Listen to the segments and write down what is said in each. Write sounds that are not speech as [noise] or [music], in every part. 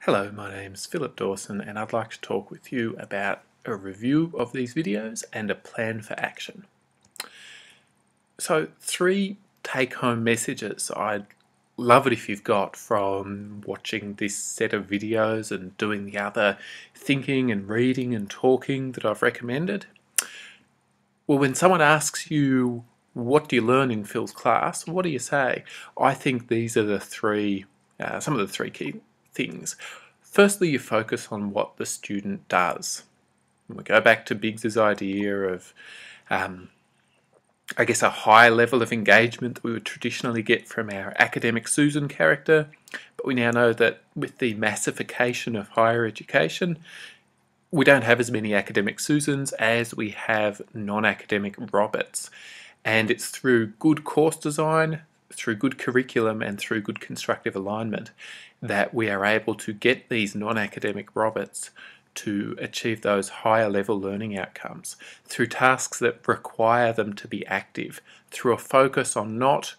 Hello, my name's Phillip Dawson and I'd like to talk with you about a review of these videos and a plan for action. So three take-home messages I'd love it if you've got from watching this set of videos and doing the other thinking and reading and talking that I've recommended. Well, when someone asks you, what do you learn in Phil's class? What do you say? I think these are the three, uh, some of the three key things. Firstly, you focus on what the student does. we go back to Biggs's idea of, um, I guess, a high level of engagement that we would traditionally get from our academic Susan character, but we now know that with the massification of higher education, we don't have as many academic Susans as we have non-academic Roberts. And it's through good course design, through good curriculum and through good constructive alignment Mm. that we are able to get these non-academic Roberts to achieve those higher level learning outcomes through tasks that require them to be active, through a focus on not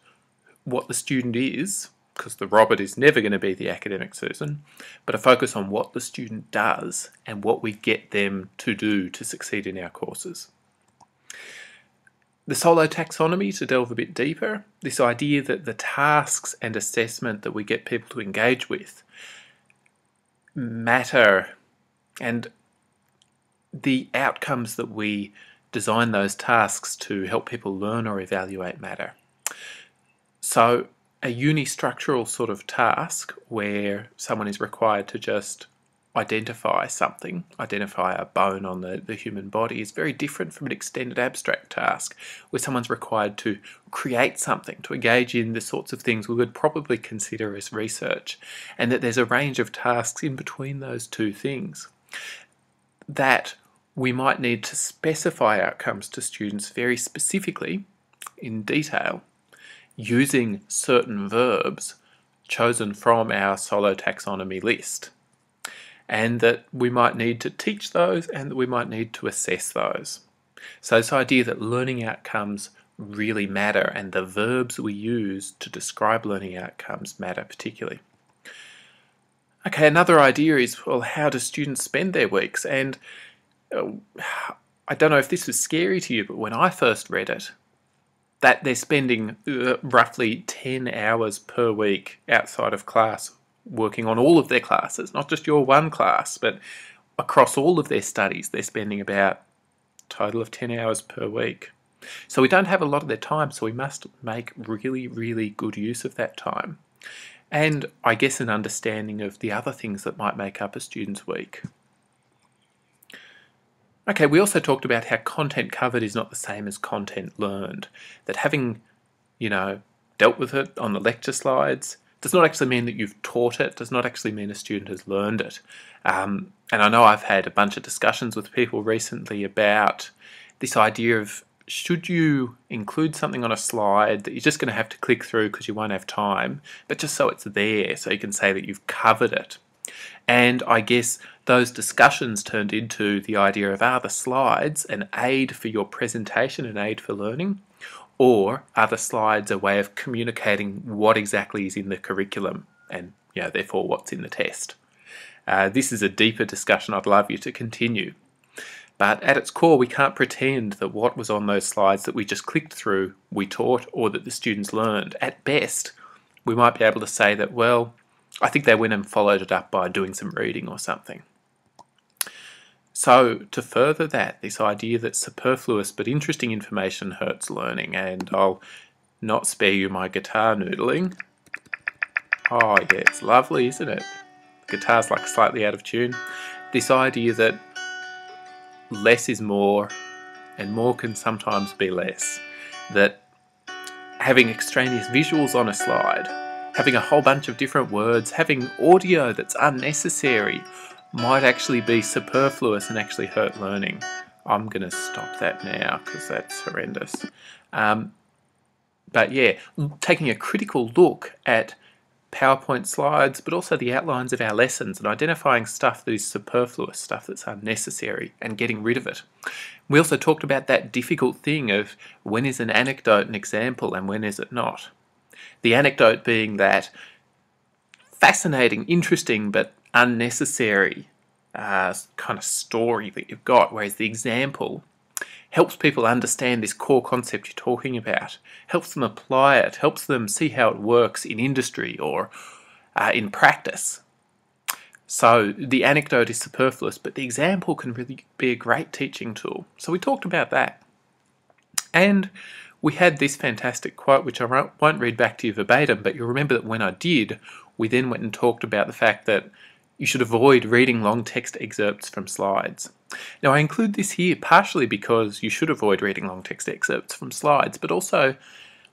what the student is, because the Robert is never going to be the academic Susan, but a focus on what the student does and what we get them to do to succeed in our courses. The solo taxonomy, to delve a bit deeper, this idea that the tasks and assessment that we get people to engage with matter and the outcomes that we design those tasks to help people learn or evaluate matter. So a unistructural sort of task where someone is required to just identify something, identify a bone on the, the human body, is very different from an extended abstract task where someone's required to create something, to engage in the sorts of things we would probably consider as research, and that there's a range of tasks in between those two things. That we might need to specify outcomes to students very specifically in detail using certain verbs chosen from our solo taxonomy list and that we might need to teach those and that we might need to assess those. So this idea that learning outcomes really matter and the verbs we use to describe learning outcomes matter particularly. Okay, another idea is, well, how do students spend their weeks? And uh, I don't know if this was scary to you, but when I first read it, that they're spending uh, roughly 10 hours per week outside of class working on all of their classes, not just your one class, but across all of their studies, they're spending about total of 10 hours per week. So we don't have a lot of their time, so we must make really, really good use of that time. And I guess an understanding of the other things that might make up a student's week. Okay, we also talked about how content covered is not the same as content learned. That having, you know, dealt with it on the lecture slides, does not actually mean that you've taught it, does not actually mean a student has learned it. Um, and I know I've had a bunch of discussions with people recently about this idea of should you include something on a slide that you're just going to have to click through because you won't have time, but just so it's there so you can say that you've covered it. And I guess those discussions turned into the idea of are the slides an aid for your presentation, an aid for learning, or are the slides a way of communicating what exactly is in the curriculum and you know, therefore what's in the test? Uh, this is a deeper discussion I'd love you to continue. But at its core, we can't pretend that what was on those slides that we just clicked through, we taught, or that the students learned. At best, we might be able to say that, well, I think they went and followed it up by doing some reading or something. So, to further that, this idea that superfluous but interesting information hurts learning, and I'll not spare you my guitar noodling. Oh, yeah, it's lovely, isn't it? The guitar's like slightly out of tune. This idea that less is more, and more can sometimes be less. That having extraneous visuals on a slide, having a whole bunch of different words, having audio that's unnecessary, might actually be superfluous and actually hurt learning. I'm going to stop that now because that's horrendous. Um, but yeah, taking a critical look at PowerPoint slides, but also the outlines of our lessons and identifying stuff that is superfluous, stuff that's unnecessary, and getting rid of it. We also talked about that difficult thing of when is an anecdote an example and when is it not. The anecdote being that fascinating, interesting, but unnecessary uh, kind of story that you've got, whereas the example helps people understand this core concept you're talking about, helps them apply it, helps them see how it works in industry or uh, in practice. So the anecdote is superfluous, but the example can really be a great teaching tool. So we talked about that. And we had this fantastic quote, which I won't read back to you verbatim, but you'll remember that when I did, we then went and talked about the fact that you should avoid reading long text excerpts from slides. Now, I include this here partially because you should avoid reading long text excerpts from slides, but also,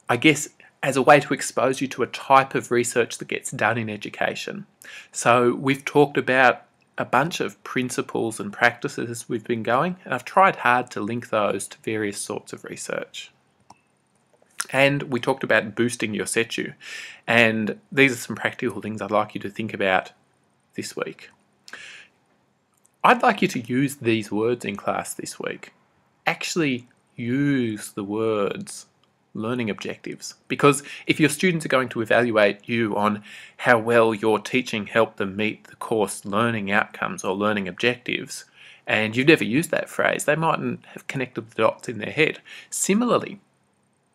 I guess, as a way to expose you to a type of research that gets done in education. So, we've talked about a bunch of principles and practices we've been going, and I've tried hard to link those to various sorts of research. And we talked about boosting your setu, and these are some practical things I'd like you to think about this week. I'd like you to use these words in class this week. Actually use the words learning objectives because if your students are going to evaluate you on how well your teaching helped them meet the course learning outcomes or learning objectives and you've never used that phrase they mightn't have connected the dots in their head similarly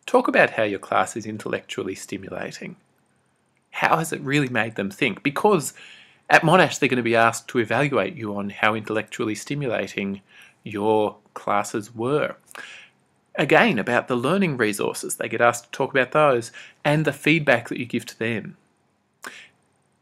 talk about how your class is intellectually stimulating how has it really made them think because at Monash, they're going to be asked to evaluate you on how intellectually stimulating your classes were. Again, about the learning resources, they get asked to talk about those and the feedback that you give to them.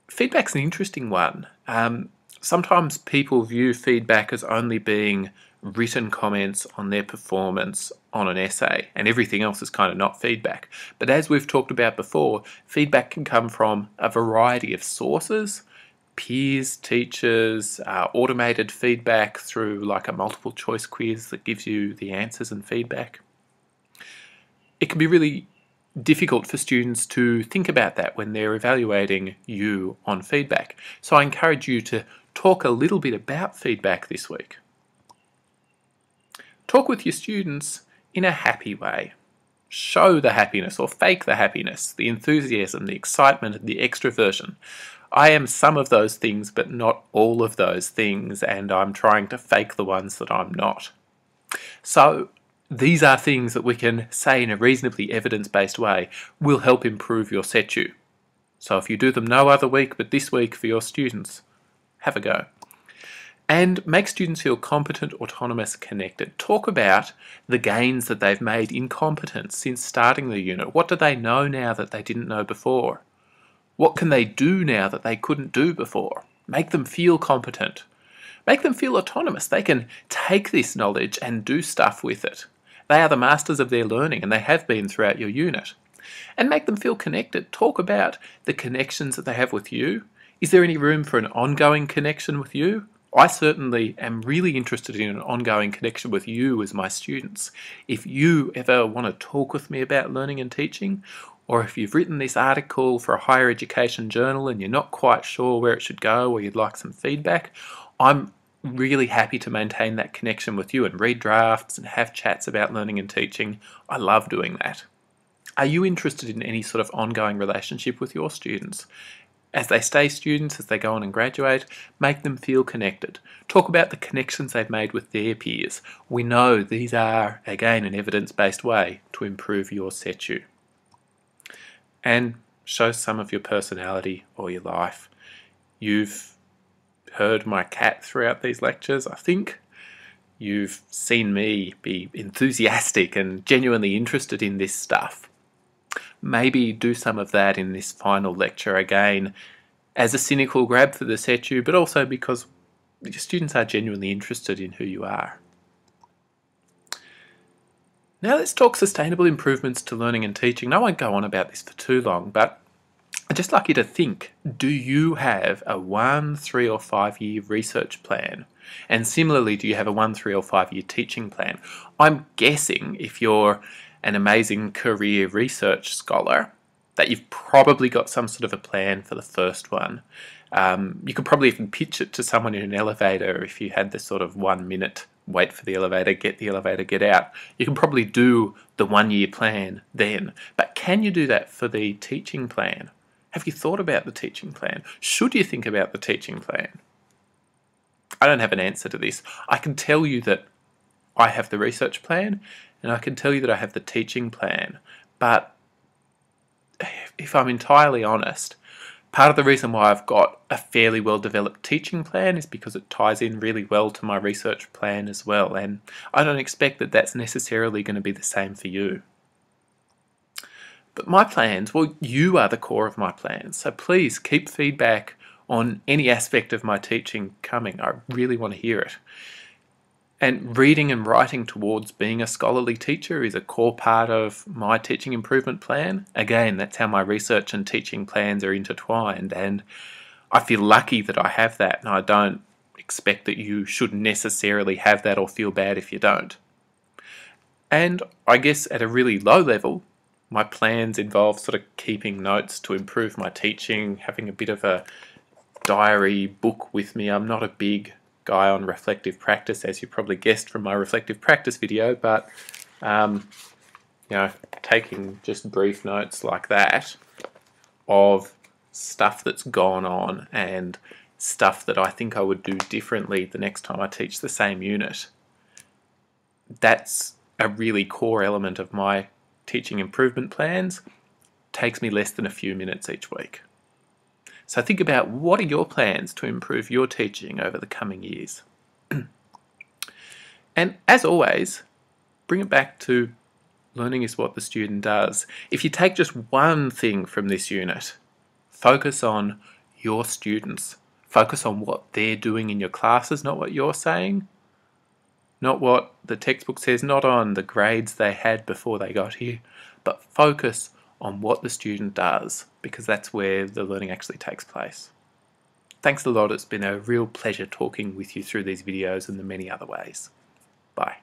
Feedback's an interesting one. Um, sometimes people view feedback as only being written comments on their performance on an essay, and everything else is kind of not feedback. But as we've talked about before, feedback can come from a variety of sources peers, teachers, uh, automated feedback through like a multiple choice quiz that gives you the answers and feedback. It can be really difficult for students to think about that when they're evaluating you on feedback. So I encourage you to talk a little bit about feedback this week. Talk with your students in a happy way. Show the happiness or fake the happiness, the enthusiasm, the excitement, the extroversion. I am some of those things, but not all of those things, and I'm trying to fake the ones that I'm not. So, these are things that we can say in a reasonably evidence based way will help improve your setu. So, if you do them no other week but this week for your students, have a go. And make students feel competent, autonomous, connected. Talk about the gains that they've made in competence since starting the unit. What do they know now that they didn't know before? What can they do now that they couldn't do before? Make them feel competent. Make them feel autonomous. They can take this knowledge and do stuff with it. They are the masters of their learning and they have been throughout your unit. And make them feel connected. Talk about the connections that they have with you. Is there any room for an ongoing connection with you? I certainly am really interested in an ongoing connection with you as my students. If you ever want to talk with me about learning and teaching, or if you've written this article for a higher education journal and you're not quite sure where it should go or you'd like some feedback, I'm really happy to maintain that connection with you and read drafts and have chats about learning and teaching. I love doing that. Are you interested in any sort of ongoing relationship with your students? As they stay students, as they go on and graduate, make them feel connected. Talk about the connections they've made with their peers. We know these are, again, an evidence based way to improve your setu and show some of your personality or your life. You've heard my cat throughout these lectures, I think. You've seen me be enthusiastic and genuinely interested in this stuff. Maybe do some of that in this final lecture again as a cynical grab for the setu, but also because your students are genuinely interested in who you are. Now let's talk sustainable improvements to learning and teaching. I won't go on about this for too long, but I'd just like you to think, do you have a one, three or five year research plan? And similarly, do you have a one, three or five year teaching plan? I'm guessing if you're an amazing career research scholar, that you've probably got some sort of a plan for the first one. Um, you could probably even pitch it to someone in an elevator if you had this sort of one minute wait for the elevator, get the elevator, get out. You can probably do the one year plan then. But can you do that for the teaching plan? Have you thought about the teaching plan? Should you think about the teaching plan? I don't have an answer to this. I can tell you that I have the research plan and I can tell you that I have the teaching plan. But if I'm entirely honest, part of the reason why I've got a fairly well developed teaching plan is because it ties in really well to my research plan as well. And I don't expect that that's necessarily going to be the same for you. But my plans, well, you are the core of my plans. So please keep feedback on any aspect of my teaching coming. I really want to hear it. And reading and writing towards being a scholarly teacher is a core part of my teaching improvement plan. Again, that's how my research and teaching plans are intertwined. And I feel lucky that I have that, and I don't expect that you should necessarily have that or feel bad if you don't. And I guess at a really low level, my plans involve sort of keeping notes to improve my teaching, having a bit of a diary book with me. I'm not a big guy on reflective practice, as you probably guessed from my reflective practice video, but um, you know, taking just brief notes like that of stuff that's gone on and stuff that I think I would do differently the next time I teach the same unit. That's a really core element of my teaching improvement plans. Takes me less than a few minutes each week. So think about what are your plans to improve your teaching over the coming years. [clears throat] and as always, bring it back to learning is what the student does. If you take just one thing from this unit, focus on your students. Focus on what they're doing in your classes, not what you're saying. Not what the textbook says, not on the grades they had before they got here, but focus on what the student does because that's where the learning actually takes place. Thanks a lot, it's been a real pleasure talking with you through these videos and the many other ways. Bye.